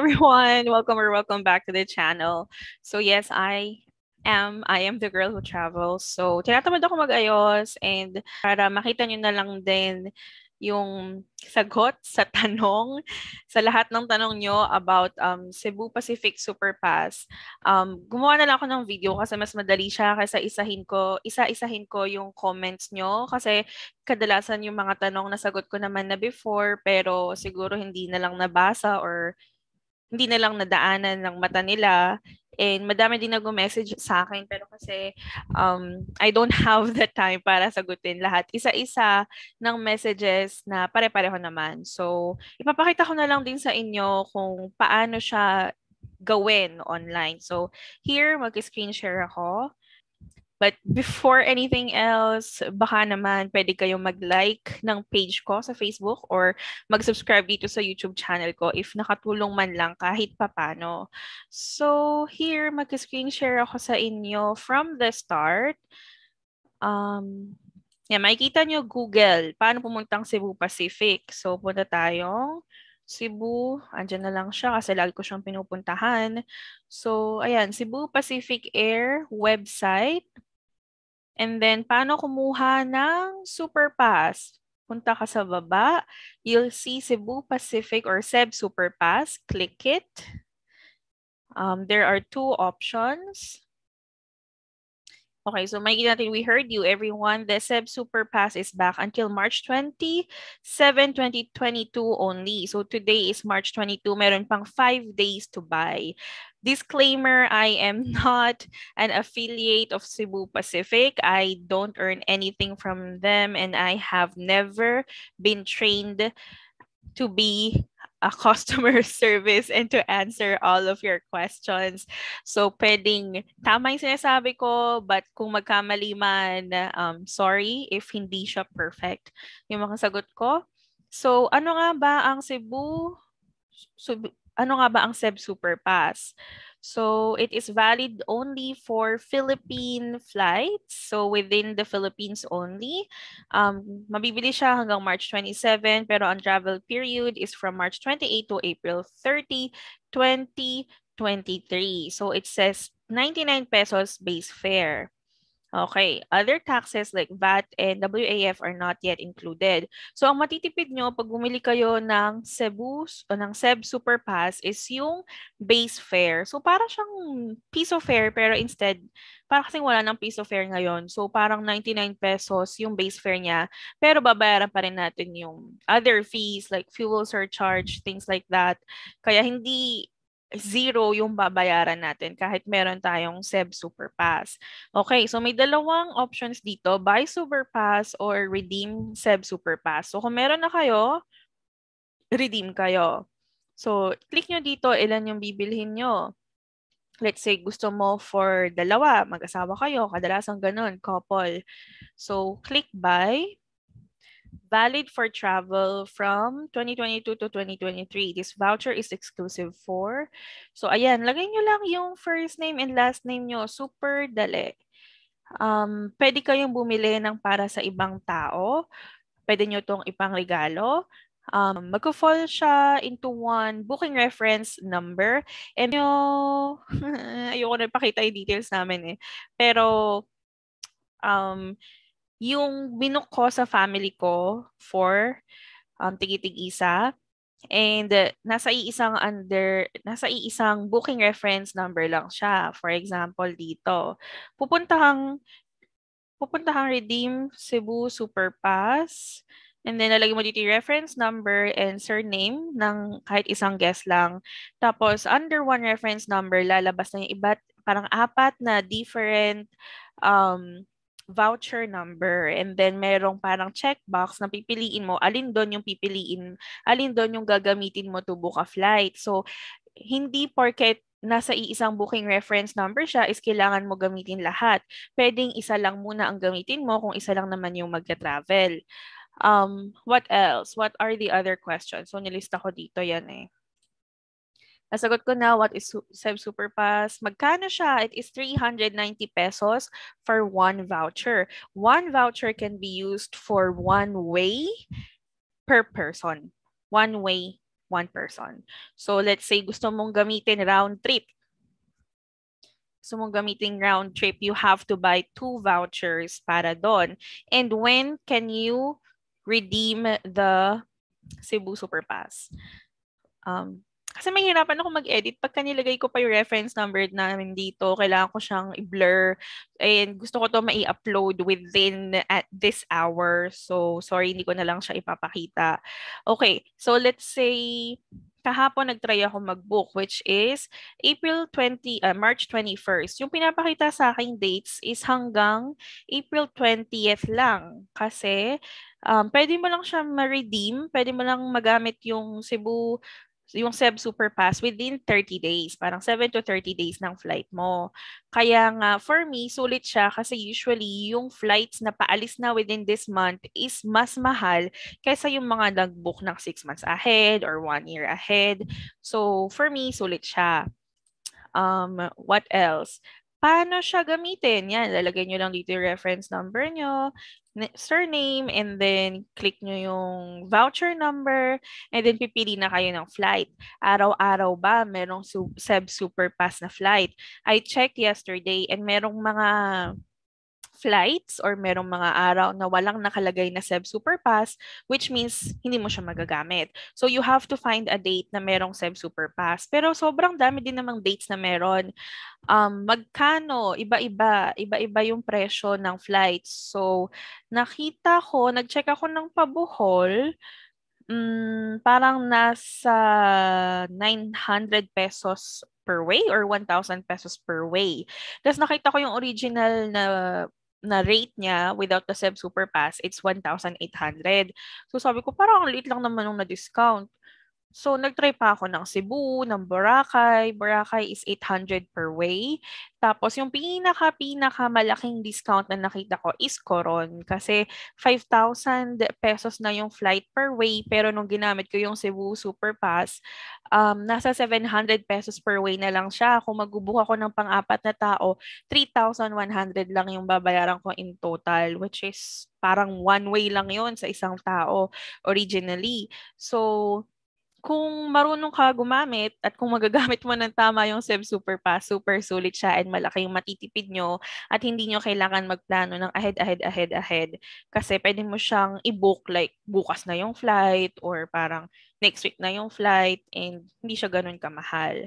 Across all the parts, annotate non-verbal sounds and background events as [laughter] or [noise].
everyone, [laughs] welcome or welcome back to the channel. So yes, I am I am the girl who travels. So tinatamad ako mag-ayos and para makita nyo na lang din yung sagot [laughs] sa tanong, sa lahat ng tanong nyo about um, Cebu Pacific Superpass. Um, gumawa na lang ako ng video kasi mas madali siya kasi isahin ko, isa-isahin ko yung comments nyo kasi kadalasan yung mga tanong na sagot ko naman na before pero siguro hindi na lang nabasa or hindi na lang nadaanan ng mata nila And madami din nag-message sa akin pero kasi um, I don't [laughs] have the time para sagutin lahat. Isa-isa ng messages na pare-pareho naman. So, ipapakita ko na lang din sa inyo kung paano siya gawin online. So, here, mag-screen share ako. But before anything else, baka naman pwede kayong mag-like ng page ko sa Facebook or mag-subscribe dito sa YouTube channel ko if nakatulong man lang kahit papano. So here, mag-screen share ako sa inyo from the start. Um, yeah, makikita nyo Google, paano pumuntang Cebu Pacific. So punta tayong Cebu, andyan na lang siya kasi lagi ko siyang pinupuntahan. So, ayan, Cebu Pacific Air website. And then, paano kumuha ng Superpass? Punta ka sa baba. You'll see Cebu Pacific or CEB Superpass. Click it. Um, there are two options. Okay, so makikita natin, we heard you, everyone. The SEB Superpass is back until March 27, 2022 only. So today is March 22. Meron pang five days to buy. Disclaimer, I am [laughs] not an affiliate of Cebu Pacific. I don't earn anything from them and I have never been trained to be a [laughs] customer [laughs] service and to answer all of your questions. So, pwedeng tama yung sinasabi ko, but kung magkamali man, um, sorry if hindi siya perfect yung mga sagot ko. So, ano nga ba ang Cebu, Cebu ano nga ba ang SEB Superpass? So it is valid only for Philippine flights. So within the Philippines only. Um, mabibili siya hanggang March 27 pero ang travel period is from March 28 to April 30, 2023. So it says 99 pesos base fare. Okay, other taxes like VAT and WAF are not yet included. So ang matitipid nyo pag bumili kayo ng Cebu o ng Ceb Superpass is yung base fare. So para siyang piso fare pero instead para kasing wala ng piso fare ngayon. So parang 99 pesos yung base fare niya pero babayaran pa rin natin yung other fees like fuel surcharge, things like that. Kaya hindi zero yung babayaran natin kahit meron tayong SEB Superpass. Okay, so may dalawang options dito, buy Superpass or redeem SEB Superpass. So kung meron na kayo, redeem kayo. So click nyo dito, ilan yung bibilhin nyo. Let's say gusto mo for dalawa, mag-asawa kayo, kadalasan ganun, couple. So click buy valid for travel from 2022 to 2023. This voucher is exclusive for. So, ayan, lagay nyo lang yung first name and last name nyo. Super dali. Um, pwede kayong bumili ng para sa ibang tao. Pwede nyo itong ipang regalo. Um, Mag-fall siya into one booking reference number. And yung, [laughs] ayoko na ipakita yung details namin eh. Pero, um, yung binook ko sa family ko for um, tigitig isa. And uh, nasa iisang under nasa iisang booking reference number lang siya. For example, dito. Pupuntahang pupuntahang redeem Cebu Superpass. And then, lalagay mo dito yung reference number and surname ng kahit isang guest lang. Tapos, under one reference number, lalabas na yung iba't parang apat na different um, voucher number and then merong parang checkbox na pipiliin mo alin doon yung pipiliin alin doon yung gagamitin mo to book a flight so hindi porket nasa iisang booking reference number siya is kailangan mo gamitin lahat. Pwedeng isa lang muna ang gamitin mo kung isa lang naman yung magka-travel. Um, what else? What are the other questions? So, nilista ko dito yan eh. Nasagot ko na what is Seb Superpass. Magkano siya? It is 390 pesos for one voucher. One voucher can be used for one way per person. One way one person. So let's say gusto mong gamitin round trip. Gusto mong gamitin round trip, you have to buy two vouchers para doon. And when can you redeem the Cebu Superpass? Um, kasi mahirapan ako mag-edit. Pagka nilagay ko pa yung reference number namin dito, kailangan ko siyang i-blur. And gusto ko to mai-upload within at this hour. So, sorry, hindi ko na lang siya ipapakita. Okay, so let's say kahapon nagtry ako mag-book which is April 20 uh, March 21st. Yung pinapakita sa aking dates is hanggang April 20th lang kasi um, pwede mo lang siya ma-redeem, pwede mo lang magamit yung Cebu yung Seb Superpass within 30 days. Parang 7 to 30 days ng flight mo. Kaya nga, for me, sulit siya kasi usually yung flights na paalis na within this month is mas mahal kaysa yung mga nag-book ng 6 months ahead or 1 year ahead. So, for me, sulit siya. Um, what else? Paano siya gamitin? Yan, lalagay nyo lang dito yung reference number nyo, surname, and then click nyo yung voucher number, and then pipili na kayo ng flight. Araw-araw ba merong SEB Superpass na flight? I checked yesterday and merong mga flights or merong mga araw na walang nakalagay na SEB Superpass, which means hindi mo siya magagamit. So you have to find a date na merong SEB Superpass. Pero sobrang dami din namang dates na meron. Um, magkano, iba-iba, iba-iba yung presyo ng flights. So nakita ko, nag-check ako ng pabuhol, um, parang nasa 900 pesos per way or 1,000 pesos per way. Tapos nakita ko yung original na na rate niya without the SEB Super Pass, it's 1,800. So sabi ko, parang ang liit lang naman nung na-discount. So, nag-try pa ako ng Cebu, ng Boracay. Boracay is 800 per way. Tapos, yung pinaka-pinaka malaking discount na nakita ko is Coron. Kasi 5,000 pesos na yung flight per way. Pero nung ginamit ko yung Cebu Superpass, um, nasa 700 pesos per way na lang siya. Kung magbubuka ako ng pang-apat na tao, 3,100 lang yung babayaran ko in total. Which is parang one way lang yon sa isang tao originally. So, kung marunong ka gumamit at kung magagamit mo ng tama yung SEB Superpass, super sulit siya and malaki yung matitipid nyo at hindi nyo kailangan magplano ng ahead, ahead, ahead, ahead. Kasi pwede mo siyang i-book like bukas na yung flight or parang next week na yung flight and hindi siya ganun kamahal.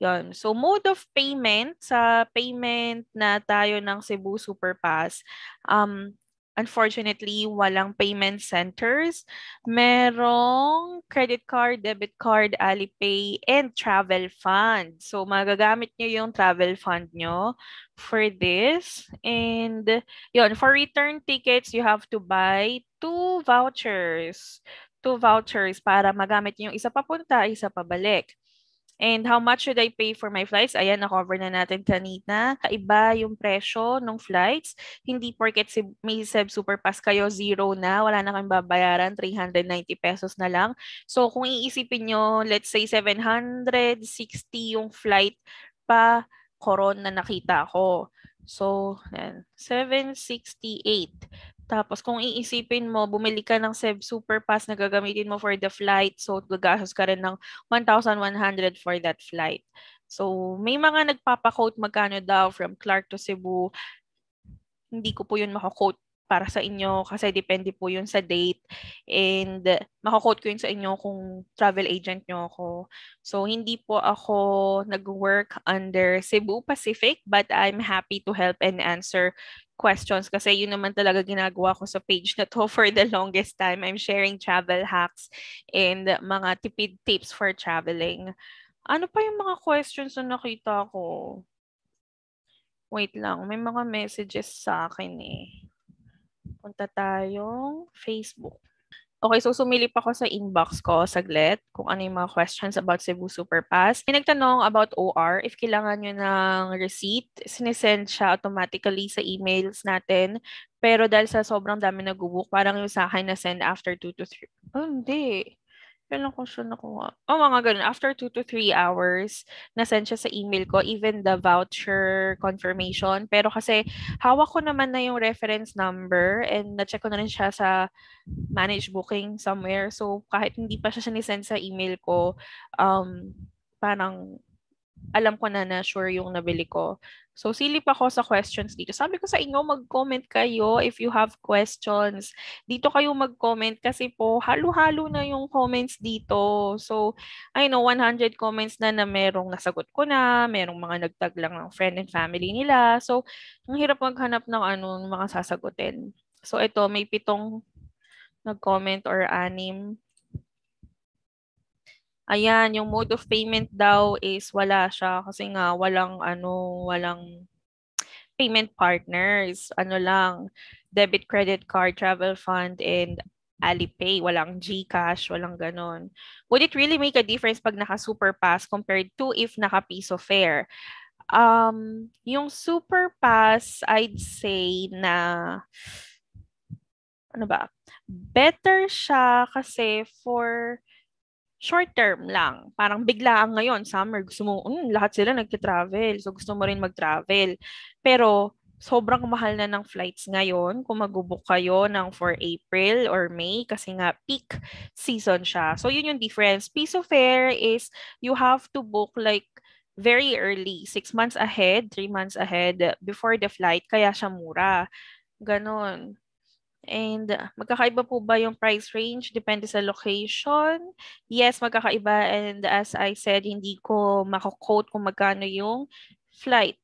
Yun. So, mode of payment, sa payment na tayo ng Cebu Superpass, um, Unfortunately, walang payment centers. Merong credit card, debit card, Alipay, and travel fund. So, magagamit nyo yung travel fund nyo for this. And, yon for return tickets, you have to buy two vouchers. Two vouchers para magamit nyo yung isa papunta, isa pabalik. And how much should I pay for my flights? Ayan, na-cover na natin kanina. Iba yung presyo ng flights. Hindi porket si may SEB Superpass kayo, zero na. Wala na kayong babayaran, 390 pesos na lang. So, kung iisipin nyo, let's say 760 yung flight pa koron na nakita ko. So, 768. Tapos kung iisipin mo, bumili ka ng SEB Superpass na gagamitin mo for the flight, so gagastos ka rin ng 1,100 for that flight. So may mga nagpapa-quote magkano daw from Clark to Cebu. Hindi ko po yun makakote para sa inyo kasi depende po yun sa date and makakote ko yun sa inyo kung travel agent nyo ako. So, hindi po ako nag-work under Cebu Pacific but I'm happy to help and answer questions kasi yun naman talaga ginagawa ko sa page na to [laughs] for the longest time. I'm sharing travel hacks and mga tipid tips for traveling. Ano pa yung mga questions na nakita ko? Wait lang, may mga messages sa akin eh. Punta tayong Facebook. Okay, so sumilip ako sa inbox ko saglit kung ano yung mga questions about Cebu Superpass. May nagtanong about OR. If kailangan nyo ng receipt, sinesend siya automatically sa emails natin. Pero dahil sa sobrang dami nag-book, parang yung sa akin na send after 2 to 3. Oh, hindi. Kailan ko siya nakuha? Oh, mga ganun. After 2 to 3 hours, nasend siya sa email ko, even the voucher confirmation. Pero kasi hawak ko naman na yung reference number and na-check ko na rin siya sa manage booking somewhere. So, kahit hindi pa siya sinisend sa email ko, um, parang alam ko na na sure yung nabili ko. So, silip ako sa questions dito. Sabi ko sa inyo, mag-comment kayo if you have questions. Dito kayo mag-comment kasi po, halo-halo na yung comments dito. So, I know, 100 comments na na merong nasagot ko na, merong mga nagtag lang ng friend and family nila. So, ang hirap maghanap ng ano, mga sasagutin. So, ito, may pitong nag-comment or anim. Ayan, yung mode of payment daw is wala siya kasi nga walang ano, walang payment partners. Ano lang, debit, credit card, travel fund, and Alipay. Walang GCash, walang ganon. Would it really make a difference pag naka-Superpass compared to if naka-Piso Fare? Um, yung Superpass, I'd say na ano ba? Better siya kasi for short term lang. Parang biglaan ngayon, summer, gusto mo, um, lahat sila nagte-travel. So, gusto mo rin mag-travel. Pero, sobrang mahal na ng flights ngayon kung mag-book kayo ng for April or May kasi nga peak season siya. So, yun yung difference. Piece of fare is you have to book like very early, six months ahead, three months ahead before the flight, kaya siya mura. Ganon. And magkakaiba po ba yung price range? Depende sa location. Yes, magkakaiba. And as I said, hindi ko mako-quote kung magkano yung flight.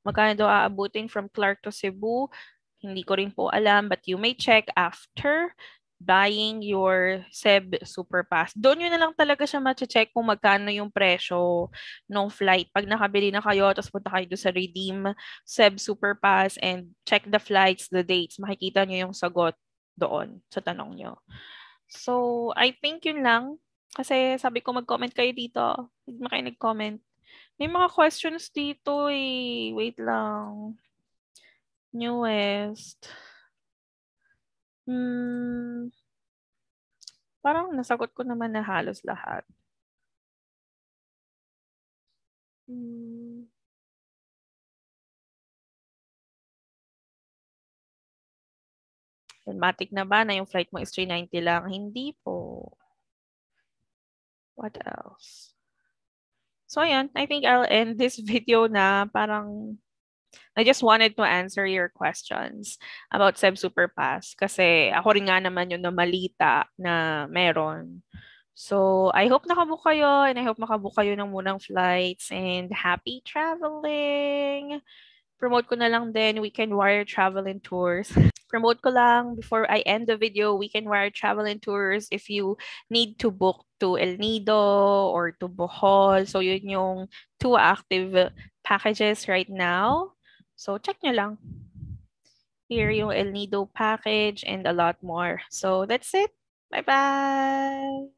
Magkano daw aabutin from Clark to Cebu. Hindi ko rin po alam. But you may check after buying your SEB Superpass. Doon yun na lang talaga siya ma-check kung magkano yung presyo ng flight. Pag nakabili na kayo, tapos punta kayo doon sa Redeem SEB Superpass and check the flights, the dates, makikita nyo yung sagot doon sa tanong nyo. So, I think yun lang. Kasi sabi ko mag-comment kayo dito. Hindi kayo nag-comment. May mga questions dito eh. Wait lang. Newest. Hmm. Parang nasagot ko naman na halos lahat. Hmm. Matic na ba na yung flight mo is 390 lang? Hindi po. What else? So, ayan. I think I'll end this [laughs] video na parang I just wanted to answer your questions about Seb Superpass kasi ako rin nga naman yung namalita na meron. So, I hope nakabook kayo and I hope makabook kayo ng munang flights and happy traveling! Promote ko na lang din Weekend Wire Travel and Tours. Promote ko lang before I end the video, Weekend Wire Travel and Tours if you need to book to El Nido or to Bohol. So, yun yung two active packages right now. So, check nyo lang. Here yung El Nido package and a lot more. So, that's it. Bye-bye!